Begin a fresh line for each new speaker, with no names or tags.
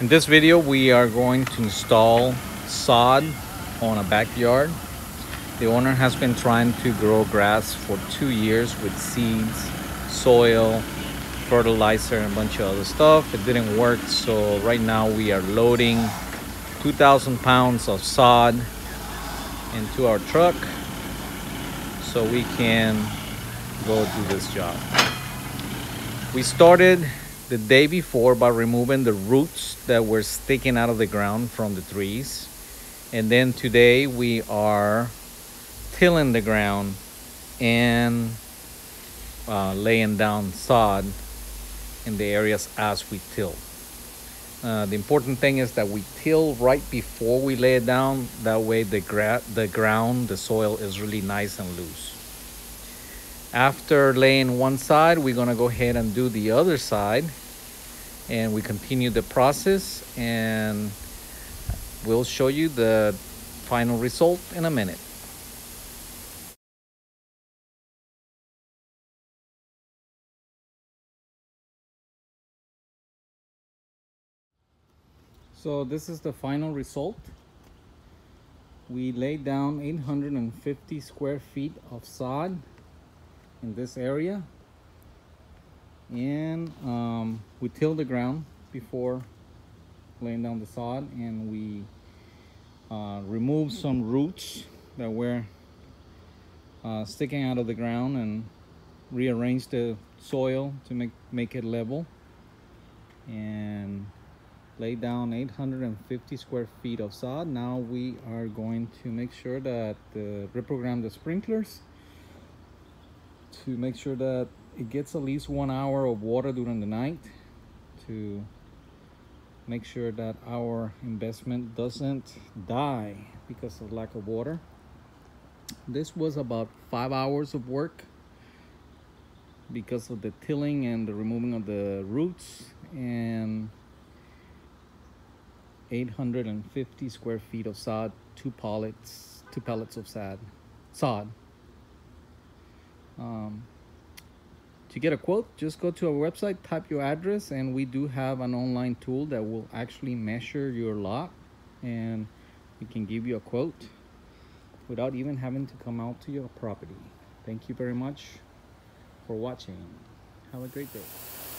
In this video, we are going to install sod on a backyard. The owner has been trying to grow grass for two years with seeds, soil, fertilizer, and a bunch of other stuff. It didn't work, so right now we are loading 2,000 pounds of sod into our truck so we can go do this job. We started the day before by removing the roots that were sticking out of the ground from the trees. And then today we are tilling the ground and uh, laying down sod in the areas as we till. Uh, the important thing is that we till right before we lay it down. That way the, gra the ground, the soil is really nice and loose. After laying one side, we're gonna go ahead and do the other side and we continue the process and we'll show you the final result in a minute. So this is the final result. We laid down 850 square feet of sod in this area. And um, we till the ground before laying down the sod and we uh, removed some roots that were uh, sticking out of the ground and rearrange the soil to make make it level. And lay down 850 square feet of sod. Now we are going to make sure that the reprogram the sprinklers to make sure that it gets at least one hour of water during the night to make sure that our investment doesn't die because of lack of water. This was about five hours of work because of the tilling and the removing of the roots and 850 square feet of sod, two pallets, two pallets of sod, sod. Um, to get a quote, just go to our website, type your address, and we do have an online tool that will actually measure your lot and we can give you a quote without even having to come out to your property. Thank you very much for watching. Have a great day.